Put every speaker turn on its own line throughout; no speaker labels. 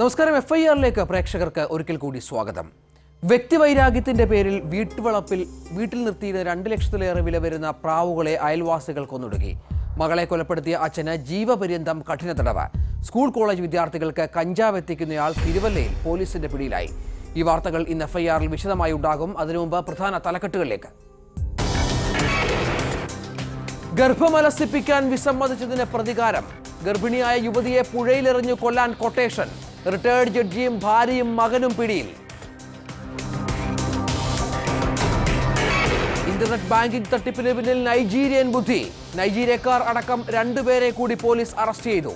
നമസ്കാരം F I ആറിലേക്ക് പ്രേക്ഷകർക്ക് ഒരിക്കൽ കൂടി സ്വാഗതം. വ്യക്തിവൈരാഗ്യത്തിന്റെ പേരിൽ വീട്ടുവളപ്പിൽ വീട്ടിൽ നിർത്തിയിരുന്ന രണ്ട് ലക്ഷത്തിലേറെ വില വരുന്ന പ്രാവുകളെ അയൽവാസികൾ കൊന്നൊടുക്കി. മകളെ കൊലപ്പെടുത്തിയ അച്ഛന് ജീവപര്യന്തം കഠിന തടവ്. സ്കൂൾ കോളേജ് വിദ്യാർത്ഥികൾക്ക് കഞ്ചാവ് എത്തിക്കുന്നയാൾ തിരുവല്ലയിൽ പോലീസിന്റെ പിടിയിലായി. ഈ വാർത്തകൾ ഇന്ന് എഫ് ഐ ആറിൽ വിശദമായി ഉണ്ടാകും. അതിനു മുമ്പ് പ്രധാന തലക്കെട്ടുകളിലേക്ക്. ഗർഭമലസിപ്പിക്കാൻ വിസമ്മതിച്ചതിന് പ്രതികാരം. ഗർഭിണിയായ യുവതിയെ പുഴയിലെറിഞ്ഞു കൊല്ലാൻ കൊട്ടേഷൻ റിട്ടയർഡ് ജഡ്ജിയും ഭാര്യയും മകനും പിടിയിൽ. ഇന്റർനെറ്റ് ബാങ്കിംഗ് തട്ടിപ്പിന് പിന്നിൽ നൈജീരിയൻ ബുദ്ധി. നൈജീരിയക്കാർ അടക്കം രണ്ടുപേരെ കൂടി പോലീസ് അറസ്റ്റ് ചെയ്തു.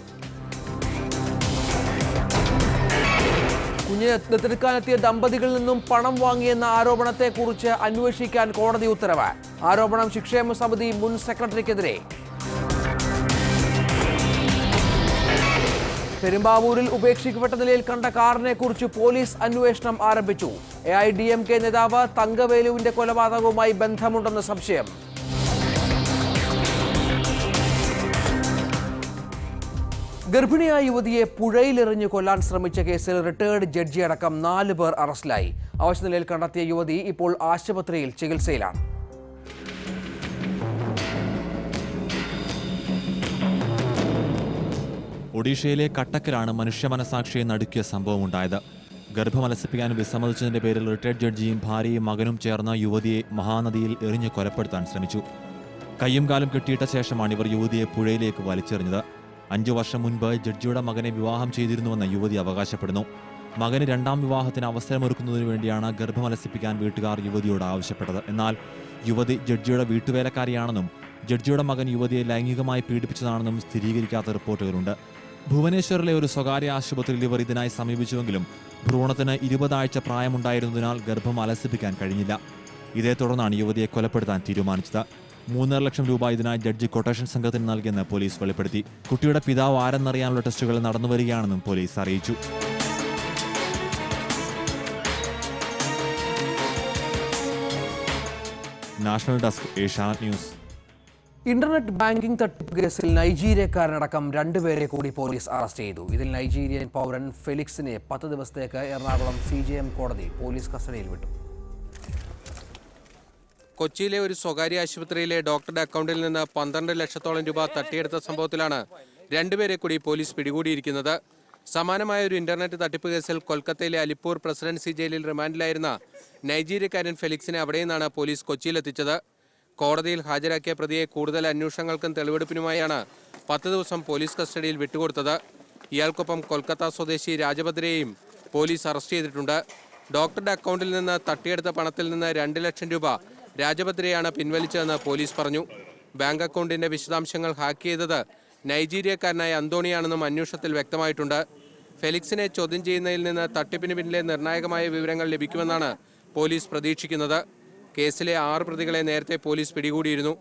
കുഞ്ഞിനെ ദത്തെടുക്കാനെത്തിയ ദമ്പതികളിൽ നിന്നും പണം വാങ്ങിയെന്ന ആരോപണത്തെക്കുറിച്ച് അന്വേഷിക്കാൻ കോടതി ഉത്തരവ്. ആരോപണം ശിക്ഷേമ സമിതി മുൻ സെക്രട്ടറിക്കെതിരെ. പെരുമ്പാവൂരിൽ ഉപേക്ഷിക്കപ്പെട്ട നിലയിൽ കണ്ട കാറിനെ കുറിച്ച് പോലീസ് അന്വേഷണം ആരംഭിച്ചു. A I D M K നേതാവ് തങ്കവേലുവിന്റെ കൊലപാതകവുമായി ബന്ധമുണ്ടെന്ന് സംശയം. ഗർഭിണിയായ യുവതിയെ പുഴയിലെറിഞ്ഞ് കൊല്ലാൻ ശ്രമിച്ച കേസിൽ റിട്ടയേർഡ് ജഡ്ജി അടക്കം നാല് പേർ അറസ്റ്റിലായി. അവശനിലയിൽ കണ്ടെത്തിയ യുവതി ഇപ്പോൾ ആശുപത്രിയിൽ ചികിത്സയിലാണ്.
ഒഡീഷയിലെ കട്ടക്കിലാണ് മനുഷ്യ മനസാക്ഷിയെ നടുക്കിയ സംഭവം സംഭവമുണ്ടായത് ഗർഭമലസിപ്പിക്കാൻ വിസമ്മതിച്ചതിന്റെ പേരിൽ റിട്ടയർഡ് ജഡ്ജിയും ഭാര്യയും മകനും ചേർന്ന യുവതിയെ മഹാനദിയിൽ എറിഞ്ഞ് കൊലപ്പെടുത്താൻ ശ്രമിച്ചു. കയ്യും കാലും കെട്ടിയിട്ട ശേഷമാണ് ഇവർ യുവതിയെ പുഴയിലേക്ക് വലിച്ചെറിഞ്ഞത്. അഞ്ചു വർഷം മുൻപ് ജഡ്ജിയുടെ മകനെ വിവാഹം ചെയ്തിരുന്നുവെന്ന് യുവതി അവകാശപ്പെടുന്നു. മകന് രണ്ടാം വിവാഹത്തിന് അവസരമൊരുക്കുന്നതിനു വേണ്ടിയാണ് ഗർഭമലസിപ്പിക്കാൻ വീട്ടുകാർ യുവതിയോട് ആവശ്യപ്പെട്ടത്. എന്നാൽ യുവതി ജഡ്ജിയുടെ വീട്ടുവേലക്കാരിയാണെന്നും ജഡ്ജിയുടെ മകൻ യുവതിയെ ലൈംഗികമായി പീഡിപ്പിച്ചതാണെന്നും സ്ഥിരീകരിക്കാത്ത റിപ്പോർട്ടുകളുണ്ട്. ഭുവനേശ്വറിലെ ഒരു സ്വകാര്യ ആശുപത്രിയിൽ ഇവർ ഇതിനായി സമീപിച്ചുവെങ്കിലും ഭ്രൂണത്തിന് ഇരുപതാഴ്ച പ്രായമുണ്ടായിരുന്നതിനാൽ ഗർഭം അലസിപ്പിക്കാൻ കഴിഞ്ഞില്ല. ഇതേ തുടർന്നാണ് യുവതിയെ കൊലപ്പെടുത്താൻ തീരുമാനിച്ചത്. മൂന്നര ലക്ഷം രൂപ ഇതിനായി ജഡ്ജി കൊട്ടേഷൻ സംഘത്തിന് നൽകിയെന്ന് പോലീസ് വെളിപ്പെടുത്തി. കുട്ടിയുടെ പിതാവ് ആരെന്നറിയാനുള്ള ടെസ്റ്റുകൾ നടന്നുവരികയാണെന്നും പോലീസ് അറിയിച്ചു. National desk Asianet news.
Internet banking തട്ടിപ്പ് കേസിൽ നൈജീരിയക്കാരനടക്കം രണ്ടുപേരെ കൂടി പോലീസ് അറസ്റ്റ് ചെയ്തു. ഇതിൽ നൈജീരിയൻ പൗരൻ ഫെലിക്സിനെ പത്ത് ദിവസത്തേക്ക് എറണാകുളം സി ജെ എം കോടതി പോലീസ് കസ്റ്റഡിയിൽ വിട്ടു.
കൊച്ചിയിലെ ഒരു സ്വകാര്യ ആശുപത്രിയിലെ ഡോക്ടറുടെ അക്കൗണ്ടിൽ നിന്ന് പന്ത്രണ്ട് ലക്ഷത്തോളം രൂപ തട്ടിയെടുത്ത സംഭവത്തിലാണ് രണ്ടുപേരെ കൂടി പോലീസ് പിടികൂടിയിരിക്കുന്നത്. സമാനമായ ഒരു ഇന്റർനെറ്റ് തട്ടിപ്പ് കേസിൽ കൊൽക്കത്തയിലെ അലിപ്പൂർ പ്രസിഡൻസി ജയിലിൽ റിമാൻഡിലായിരുന്ന നൈജീരിയക്കാരൻ ഫെലിക്സിനെ അവിടെ നിന്നാണ് പോലീസ് കൊച്ചിയിലെത്തിച്ചത്. കോടതിയിൽ ഹാജരാക്കിയ പ്രതിയെ കൂടുതൽ അന്വേഷണങ്ങൾക്കും തെളിവെടുപ്പിനുമായാണ് പത്ത് ദിവസം പോലീസ് കസ്റ്റഡിയിൽ വിട്ടുകൊടുത്തത്. ഇയാൾക്കൊപ്പം കൊൽക്കത്ത സ്വദേശി രാജഭദ്രയെയും പോലീസ് അറസ്റ്റ് ചെയ്തിട്ടുണ്ട്. ഡോക്ടറുടെ അക്കൗണ്ടിൽ നിന്ന് തട്ടിയെടുത്ത പണത്തിൽ നിന്ന് രണ്ട് ലക്ഷം രൂപ രാജഭദ്രയാണ് പിൻവലിച്ചതെന്ന് പോലീസ് പറഞ്ഞു. ബാങ്ക് അക്കൗണ്ടിന്റെ വിശദാംശങ്ങൾ ഹാക്ക് ചെയ്തത് നൈജീരിയക്കാരനായ അന്തോണിയാണെന്നും അന്വേഷണത്തിൽ വ്യക്തമായിട്ടുണ്ട്. ഫെലിക്സിനെ ചോദ്യം ചെയ്യുന്നതിൽ നിന്ന് തട്ടിപ്പിന് പിന്നിലെ നിർണായകമായ വിവരങ്ങൾ ലഭിക്കുമെന്നാണ് പോലീസ് പ്രതീക്ഷിക്കുന്നത്. കേസിലെ ആറ് പ്രതികളെ നേരത്തെ പോലീസ് പിടികൂടിയിരുന്നു.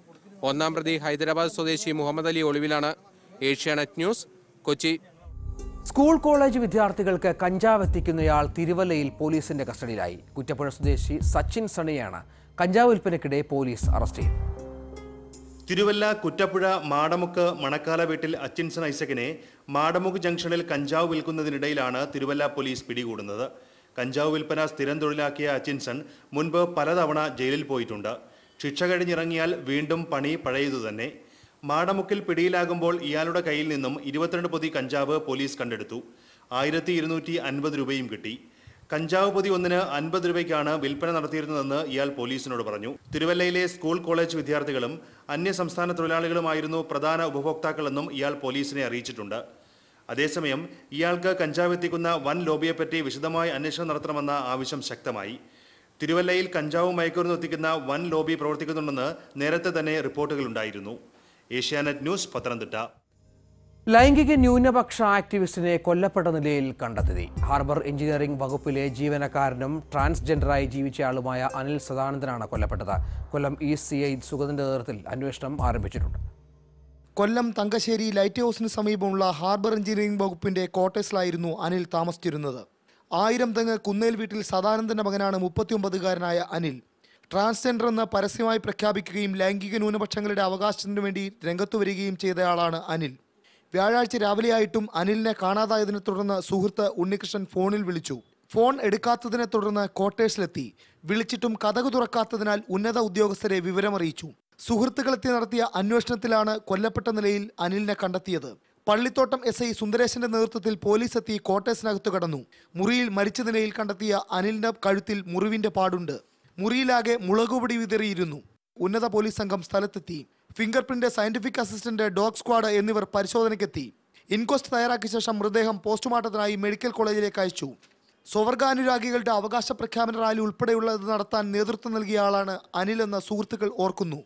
ഒന്നാം പ്രതി ഹൈദരാബാദ് സ്വദേശി Muhammad Ali ഒളിവിലാണ്. Asianet news Kochi.
School college വിദ്യാർത്ഥികൾക്ക് കഞ്ചാവ് എത്തിക്കുന്നയാൾ തിരുവല്ലയിൽ പോലീസിന്റെ കസ്റ്റഡിയിലായി. കുറ്റപ്പുഴ സ്വദേശി സച്ചിൻ സണിയാണ് കഞ്ചാവ് വിൽപ്പനയ്ക്കിടെ പോലീസ് അറസ്റ്റ് ചെയ്തു
തിരുവല്ല കുറ്റപ്പുഴ മാടമുക്ക് മണക്കാല വീട്ടിൽ അച്ചിൻസൺ ഐസക്കിനെ മാടമുക്ക് ജംഗ്ഷനിൽ കഞ്ചാവ് വിൽക്കുന്നതിനിടയിലാണ് തിരുവല്ല പോലീസ് പിടികൂടുന്നത്. കഞ്ചാവ് വിൽപ്പന സ്ഥിരം തൊഴിലാക്കിയ അച്ചിൻസൺ മുൻപ് പലതവണ ജയിലിൽ പോയിട്ടുണ്ട്. ശിക്ഷ കഴിഞ്ഞിറങ്ങിയാൽ വീണ്ടും പണി പഴയതു തന്നെ. മാടമുക്കിൽ പിടിയിലാകുമ്പോൾ ഇയാളുടെ കയ്യിൽ നിന്നും ഇരുപത്തിരണ്ട് പൊതി കഞ്ചാവ് പോലീസ് കണ്ടെടുത്തു. ആയിരത്തി ഇരുന്നൂറ്റി അൻപത് രൂപയും കിട്ടി. കഞ്ചാവ് പൊതി ഒന്നിന് അൻപത് രൂപയ്ക്കാണ് വിൽപ്പന നടത്തിയിരുന്നതെന്ന് ഇയാൾ പോലീസിനോട് പറഞ്ഞു. തിരുവല്ലയിലെ സ്കൂൾ കോളേജ് വിദ്യാർത്ഥികളും അന്യസംസ്ഥാന തൊഴിലാളികളുമായിരുന്നു പ്രധാന ഉപഭോക്താക്കളെന്നും ഇയാൾ പോലീസിനെ അറിയിച്ചിട്ടുണ്ട്. അതേസമയം ഇയാൾക്ക് കഞ്ചാവ് എത്തിക്കുന്ന വൻ ലോബിയെപ്പറ്റി വിശദമായ അന്വേഷണം നടത്തണമെന്ന ആവശ്യം ശക്തമായി. തിരുവല്ലയിൽ കഞ്ചാവ് മയക്കുമരുന്ന് എത്തിക്കുന്ന വൻ ലോബി പ്രവർത്തിക്കുന്നുണ്ടെന്ന് നേരത്തെ തന്നെ റിപ്പോർട്ടുകളുണ്ടായിരുന്നു ഏഷ്യാനെറ്റ് ന്യൂസ് പത്തനംതിട്ട.
ലൈംഗിക ന്യൂനപക്ഷ ആക്ടിവിസ്റ്റിനെ കൊല്ലപ്പെട്ട നിലയിൽ കണ്ടെത്തി. ഹാർബർ എഞ്ചിനീയറിംഗ് വകുപ്പിലെ ജീവനക്കാരനും ട്രാൻസ്ജെൻഡറായി ജീവിച്ചയാളുമായ അനിൽ സദാനന്ദനാണ് കൊല്ലപ്പെട്ടത്. കൊല്ലം ഇ സി ഐ സുഗതന്റെ നേതൃത്വത്തിൽ അന്വേഷണം ആരംഭിച്ചിട്ടുണ്ട്.
കൊല്ലം തങ്കശ്ശേരി ലൈറ്റ് ഹൗസിന് സമീപമുള്ള ഹാർബർ എഞ്ചിനീയറിംഗ് വകുപ്പിന്റെ ക്വാർട്ടേഴ്സിലായിരുന്നു അനിൽ താമസിച്ചിരുന്നത്. ആയിരം തെങ്ങ് കുന്നേൽ വീട്ടിൽ സദാനന്ദന്റെ മകനാണ് മുപ്പത്തിയൊമ്പതുകാരനായ അനിൽ. ട്രാൻസ്ജെൻഡർ എന്ന് പരസ്യമായി പ്രഖ്യാപിക്കുകയും ലൈംഗിക ന്യൂനപക്ഷങ്ങളുടെ അവകാശത്തിനു വേണ്ടി രംഗത്തു വരികയും ചെയ്തയാളാണ് അനിൽ. വ്യാഴാഴ്ച രാവിലെയായിട്ടും അനിലിനെ കാണാതായതിനെ തുടർന്ന് സുഹൃത്ത് ഉണ്ണികൃഷ്ണൻ ഫോണിൽ വിളിച്ചു. ഫോൺ എടുക്കാത്തതിനെ തുടർന്ന് ക്വാർട്ടേഴ്സിലെത്തി. വിളിച്ചിട്ടും കഥകു തുറക്കാത്തതിനാൽ ഉന്നത ഉദ്യോഗസ്ഥരെ വിവരമറിയിച്ചു. സുഹൃത്തുക്കളെത്തി നടത്തിയ അന്വേഷണത്തിലാണ് കൊല്ലപ്പെട്ട നിലയിൽ അനിലിനെ കണ്ടെത്തിയത്. പള്ളിത്തോട്ടം എസ് ഐ സുന്ദരേശന്റെ നേതൃത്വത്തിൽ പോലീസ് എത്തി ക്വാർട്ടേഴ്സിനകത്തു കടന്നു. മുറിയിൽ മരിച്ച നിലയിൽ കണ്ടെത്തിയ അനിലിന്റെ കഴുത്തിൽ മുറിവിന്റെ പാടുണ്ട്. മുറിയിലാകെ മുളകുപൊടി വിതറിയിരുന്നു. ഉന്നത പോലീസ് സംഘം സ്ഥലത്തെത്തി. Finger print scientific assistant dog squad എന്നിവർ പരിശോധനയ്ക്കെത്തി. ഇൻക്വസ്റ്റ് തയ്യാറാക്കിയ ശേഷം മൃതദേഹം പോസ്റ്റ്മോർട്ടത്തിനായി മെഡിക്കൽ കോളേജിലേക്ക് അയച്ചു. സ്വർഗാനുരാഗികളുടെ അവകാശ പ്രഖ്യാപന റാലി ഉൾപ്പെടെയുള്ളത് നടത്താൻ നേതൃത്വം നൽകിയ ആളാണ് അനിൽ എന്ന സുഹൃത്തുക്കൾ ഓർക്കുന്നു.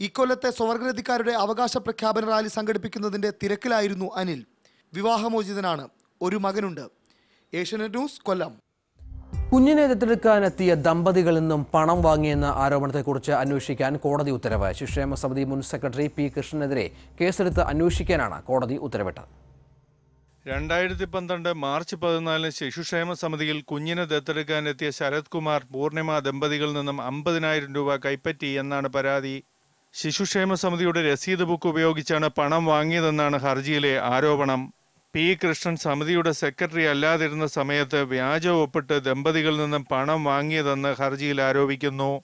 ഇക്കൊല്ലത്തെ സ്വർഗരതിക്കാരുടെ അവകാശ പ്രഖ്യാപന റാലി സംഘടിപ്പിക്കുന്നതിന്റെ തിരക്കിലായിരുന്നു അനിൽ. വിവാഹമോചിതനാണ്. ഒരു മകനുണ്ട്. ഏഷ്യാനെറ്റ് ന്യൂസ് കൊല്ലം.
കുഞ്ഞിനെ ദത്തെടുക്കാനെത്തിയ ദമ്പതികളിൽ നിന്നും പണം വാങ്ങിയെന്ന ആരോപണത്തെക്കുറിച്ച് അന്വേഷിക്കാൻ കോടതി ഉത്തരവ് ശിക്ഷേമ സമിതി മുൻ സെക്രട്ടറി പി കൃഷ്ണനെതിരെ കേസെടുത്ത് അന്വേഷിക്കാനാണ് കോടതി ഉത്തരവിട്ടത്.
രണ്ടായിരത്തി പന്ത്രണ്ട് മാർച്ച് പതിനാലിന് ശിശുക്ഷേമ സമിതിയിൽ കുഞ്ഞിനെ ദത്തെടുക്കാനെത്തിയ ശരത് കുമാർ പൂർണിമ ദമ്പതികളിൽ നിന്നും അമ്പതിനായിരം രൂപ കൈപ്പറ്റി എന്നാണ് പരാതി. ശിശുക്ഷേമ സമിതിയുടെ രസീത് ബുക്ക് ഉപയോഗിച്ചാണ് പണം വാങ്ങിയതെന്നാണ് ഹർജിയിലെ ആരോപണം. പി. കൃഷ്ണൻ സമിതിയുടെ സെക്രട്ടറി അല്ലാതിരുന്ന സമയത്ത് വ്യാജ ഒപ്പിട്ട് ദമ്പതികളിൽ നിന്നും പണം വാങ്ങിയതെന്ന് ഹർജിയിൽ ആരോപിക്കുന്നു.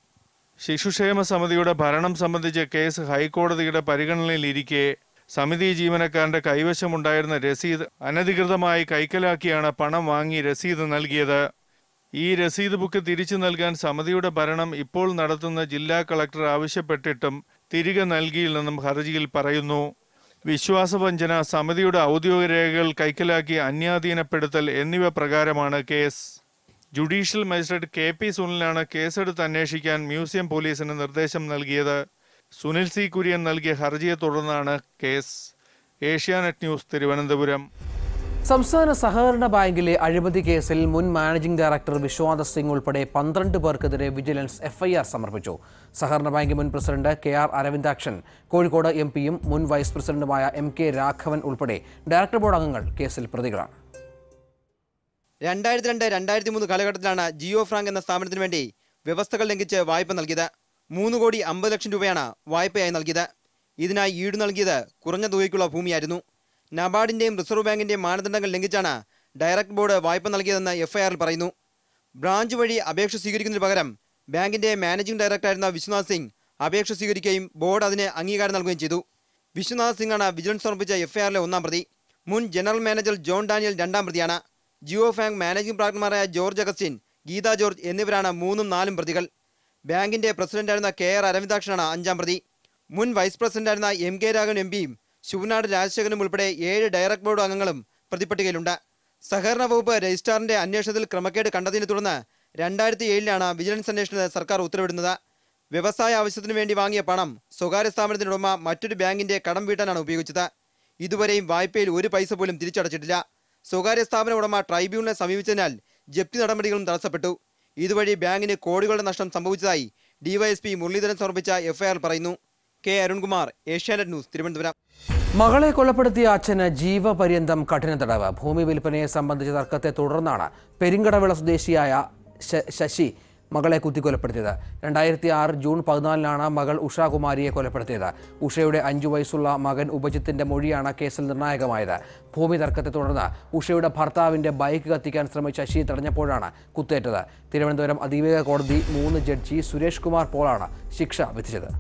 ശിശുക്ഷേമ സമിതിയുടെ ഭരണം സംബന്ധിച്ച കേസ് ഹൈക്കോടതിയുടെ പരിഗണനയിലിരിക്കെ സമിതി ജീവനക്കാരന്റെ കൈവശമുണ്ടായിരുന്ന രസീത് അനധികൃതമായി കൈക്കലാക്കിയാണ് പണം വാങ്ങി രസീത് നൽകിയത്. ഈ രസീത് ബുക്ക് തിരിച്ചു നൽകാൻ സമിതിയുടെ ഭരണം ഇപ്പോൾ നടത്തുന്ന ജില്ലാ കളക്ടർ ആവശ്യപ്പെട്ടിട്ടും തിരികെ നൽകിയില്ലെന്നും ഹർജിയിൽ പറയുന്നു. വിശ്വാസവഞ്ചന സമിതിയുടെ ഔദ്യോഗിക രേഖകൾ കൈക്കലാക്കി അന്യാധീനപ്പെടുത്തൽ എന്നിവ പ്രകാരമാണ് case. Judicial magistrate K P സുനിലാണ് കേസെടുത്ത് അന്വേഷിക്കാൻ മ്യൂസിയം പോലീസിന് നിർദ്ദേശം നൽകിയത്. സുനിൽ സി കുര്യൻ നൽകിയ ഹർജിയെ തുടർന്നാണ് കേസ്. ഏഷ്യാനെറ്റ് ന്യൂസ് തിരുവനന്തപുരം.
സംസ്ഥാന സഹകരണ ബാങ്കിലെ അഴിമതി കേസിൽ മുൻ മാനേജിംഗ് ഡയറക്ടർ വിശ്വാദ സിംഗ് ഉൾപ്പെടെ പന്ത്രണ്ട് പേർക്കെതിരെ വിജിലൻസ് എഫ്ഐആർ സമർപ്പിച്ചു. സഹകരണ ബാങ്ക് മുൻ president K R Aravindakshan Kozhikode M പിയും മുൻ വൈസ് പ്രസിഡന്റുമായ എം കെ രാഘവൻ ഉൾപ്പെടെ ഡയറക്ടർ ബോർഡ് അംഗങ്ങൾ കേസിൽ പ്രതികളാണ്.
രണ്ടായിരത്തി രണ്ട് രണ്ടായിരത്തി മൂന്ന് കാലഘട്ടത്തിലാണ് ജിയോ ഫ്രാങ്ക് എന്ന സ്ഥാപനത്തിന് വേണ്ടി വ്യവസ്ഥകൾ ലംഘിച്ച് വായ്പ നൽകിയത്. മൂന്ന് കോടി അമ്പത് ലക്ഷം രൂപയാണ് വായ്പയായി നൽകിയത്. ഇതിനായി ഈട് നൽകിയത് കുറഞ്ഞ തുകയ്ക്കുള്ള ഭൂമിയായിരുന്നു. നബാർഡിന്റെയും റിസർവ് ബാങ്കിന്റെയും മാനദണ്ഡങ്ങൾ ലംഘിച്ചാണ് ഡയറക്ട് ബോർഡ് വായ്പ നൽകിയതെന്ന് എഫ്ഐആറിൽ പറയുന്നു. ബ്രാഞ്ച് വഴി അപേക്ഷ സ്വീകരിക്കുന്നതിന് പകരം ബാങ്കിന്റെ മാനേജിംഗ് ഡയറക്ടറായിരുന്ന വിശ്വനാഥ് സിംഗ് അപേക്ഷ സ്വീകരിക്കുകയും ബോർഡ് അതിന് അംഗീകാരം നൽകുകയും ചെയ്തു. വിശ്വനാഥ് സിംഗാണ് വിജിലൻസ് സമർപ്പിച്ച എഫ്ഐആറിലെ ഒന്നാം പ്രതി. മുൻ ജനറൽ മാനേജർ ജോൺ ഡാനിയൽ രണ്ടാം പ്രതിയാണ്. ജിയോ ബാങ്ക് മാനേജിംഗ് പാർട്ണർമാരായ ജോർജ് അഗസ്റ്റിൻ ഗീത ജോർജ് എന്നിവരാണ് മൂന്നും നാലും പ്രതികൾ. ബാങ്കിന്റെ പ്രസിഡന്റായിരുന്ന കെ ആർ അരവിന്ദാക്ഷനാണ് അഞ്ചാം പ്രതി. മുൻ വൈസ് പ്രസിഡന്റായിരുന്ന എം കെ രാഘവൻ എം പിയും ശിവനാട് രാജശേഖരനും ഉൾപ്പെടെ ഏഴ് ഡയറക്ട് ബോർഡ് അംഗങ്ങളും പ്രതിപ്പട്ടികയിലുണ്ട് സഹകരണ വകുപ്പ് രജിസ്ട്രാറിന്റെ അന്വേഷണത്തിൽ ക്രമക്കേട് കണ്ടതിനെ തുടർന്ന് രണ്ടായിരത്തി ഏഴിലാണ് വിജിലൻസ് അന്വേഷണത്തിന് സർക്കാർ ഉത്തരവിടുന്നത്. വ്യവസായ ആവശ്യത്തിനു വേണ്ടി വാങ്ങിയ പണം സ്വകാര്യ സ്ഥാപനത്തിന്റെ ഉടമ മറ്റൊരു ബാങ്കിന്റെ കടം വീട്ടാനാണ് ഉപയോഗിച്ചത്. ഇതുവരെയും വായ്പയിൽ ഒരു പൈസ പോലും തിരിച്ചടച്ചിട്ടില്ല. സ്വകാര്യ സ്ഥാപന ഉടമ ട്രൈബ്യൂണലിനെ സമീപിച്ചതിനാൽ ജപ്തി നടപടികളും തടസ്സപ്പെട്ടു. ഇതുവഴി ബാങ്കിന് കോടികളുടെ നഷ്ടം സംഭവിച്ചതായി ഡിവൈഎസ്പി മുരളീധരൻ സമർപ്പിച്ച എഫ്ഐആർ പറയുന്നു. K Arunkumar Asianet news Thiruvananthapuram.
മകളെ കൊലപ്പെടുത്തിയ അച്ഛന് ജീവപര്യന്തം കഠിന തടവ്. ഭൂമി വിൽപ്പനയെ സംബന്ധിച്ച തർക്കത്തെ തുടർന്നാണ് പെരിങ്കടവിള സ്വദേശിയായ ശശി മകളെ കുത്തിക്കൊലപ്പെടുത്തിയത്. രണ്ടായിരത്തി ആറ് ജൂൺ പതിനാലിനാണ് മകൾ ഉഷാകുമാരിയെ കൊലപ്പെടുത്തിയത്. ഉഷയുടെ അഞ്ചു വയസ്സുള്ള മകൻ ഉപജിത്തിന്റെ മൊഴിയാണ് കേസിൽ നിർണായകമായത്. ഭൂമി തർക്കത്തെ തുടർന്ന് ഉഷയുടെ ഭർത്താവിന്റെ ബൈക്ക് കത്തിക്കാൻ ശ്രമിച്ച ശശി തടഞ്ഞപ്പോഴാണ് കുത്തേറ്റത്. തിരുവനന്തപുരം അതിവേഗ കോടതി മൂന്ന് ജഡ്ജി സുരേഷ് കുമാർ പോളാണ് ശിക്ഷ വിധിച്ചത്.